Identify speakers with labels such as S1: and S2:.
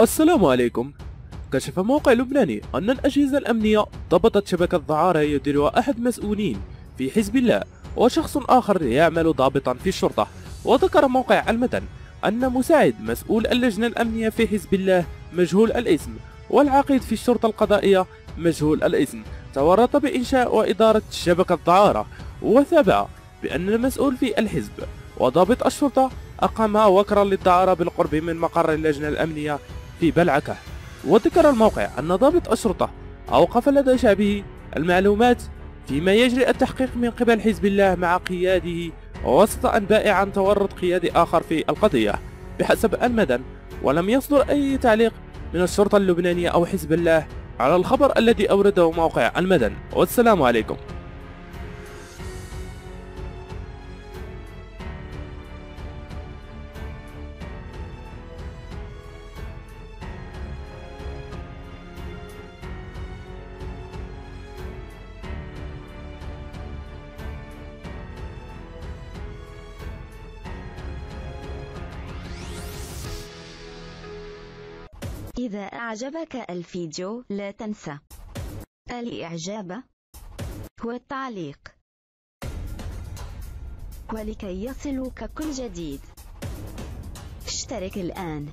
S1: السلام عليكم. كشف موقع لبناني أن الأجهزة الأمنية ضبطت شبكة دعارة يديرها أحد مسؤولين في حزب الله وشخص آخر يعمل ضابطا في الشرطة. وذكر موقع المدن أن مساعد مسؤول اللجنة الأمنية في حزب الله مجهول الإسم والعقيد في الشرطة القضائية مجهول الإسم. تورط بإنشاء وإدارة شبكة دعارة وثبت بأن المسؤول في الحزب وضابط الشرطة أقام وكرا للدعارة بالقرب من مقر اللجنة الأمنية في بلعكة. وذكر الموقع أن ضابط الشرطة أوقف لدى شعبه المعلومات فيما يجري التحقيق من قبل حزب الله مع قياده وسط أنباء عن تورط قيادي آخر في القضية. بحسب المدن ولم يصدر أي تعليق من الشرطة اللبنانية أو حزب الله على الخبر الذي أورده موقع المدن. والسلام عليكم.
S2: إذا أعجبك الفيديو لا تنسى الإعجاب والتعليق ولكي يصلك كل جديد. اشترك الآن.